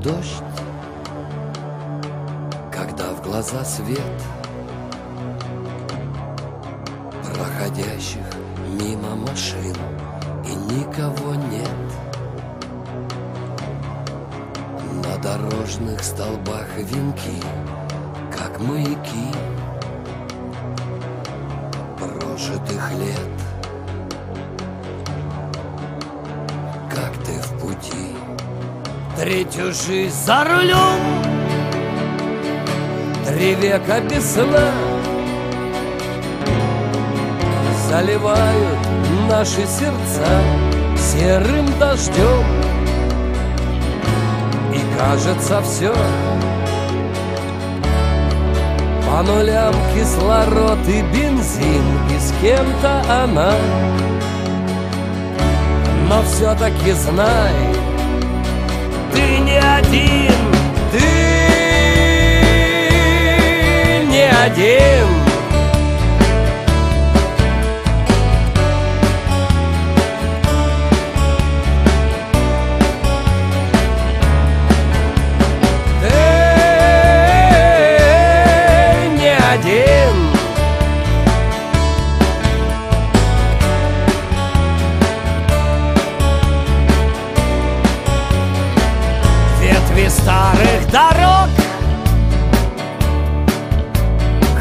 дождь, когда в глаза свет проходящих мимо машин и никого нет. На дорожных столбах венки, как маяки прожитых лет. Третью жизнь за рулем, три века без сна заливают наши сердца серым дождем. И кажется все по нулям кислород и бензин И с кем-то она Но все-таки знай verdade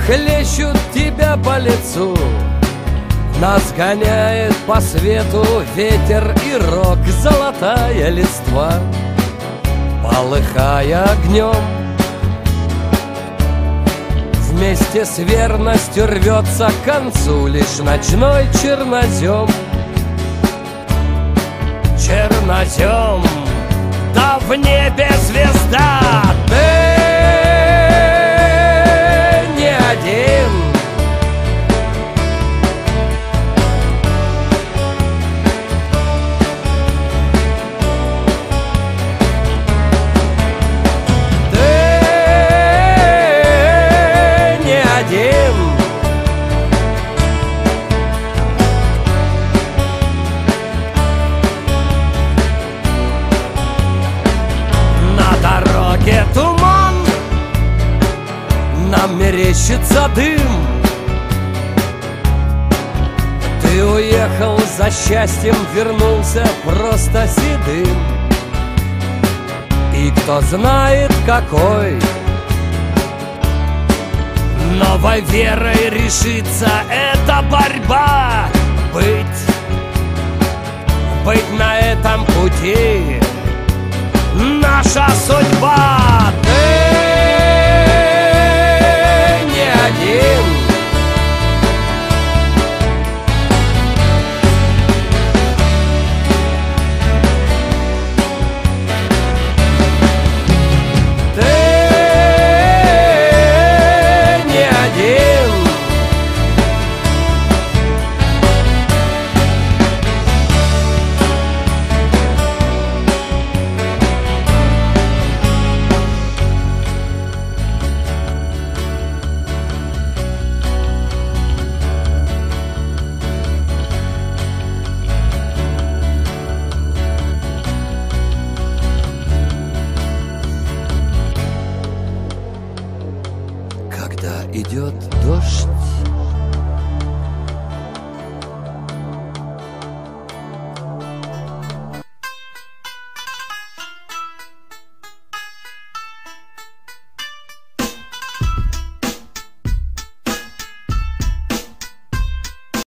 Хлещут тебя по лицу Нас гоняет по свету ветер и рок Золотая листва, полыхая огнем. Вместе с верностью рвется к концу Лишь ночной чернозем. Чернозем да в небе звезда Ты мерещится дым. Ты уехал за счастьем, вернулся просто седым. И кто знает какой. Новой верой решится эта борьба. Быть, быть на этом пути идет дождь